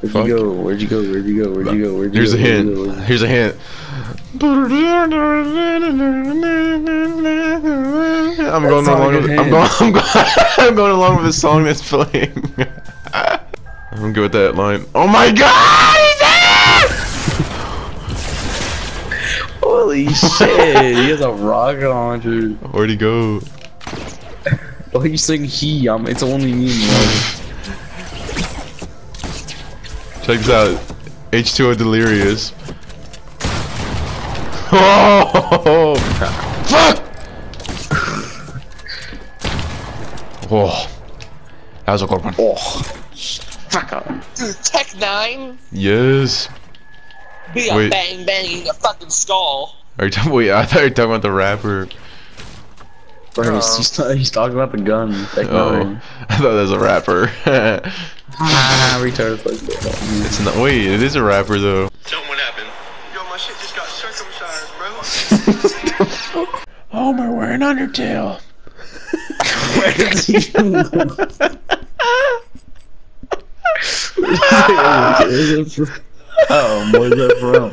Where'd Fuck. you go? Where'd you go? Where'd you go? Where'd you go? Where'd you Here's go? a hint. go? Here's a hint. I'm going along with I'm going I'm going I'm going along with the song that's playing. I'm good with that line. Oh my god! Holy shit! He has a rocket launcher. Where'd he go? Why are you saying he? Um, it's only me. Man. Check this out. H2O Delirious. Oh! Fuck! Oh. That was a good one. Oh, fuck up. Tech Nine, Yes. be a Wait. bang banging a fucking skull. Are you talking? Wait, I thought you were talking about the rapper. Bro, he's, uh. he's, he's talking about the gun. Tech Oh, Nine. I thought that was a rapper. Ah, retarded. Like it's not. Wait, it is a rapper though. Tell me what happened. Yo, my shit just got circumcised, bro. Oh, we're wearing Undertale. oh, where's that from?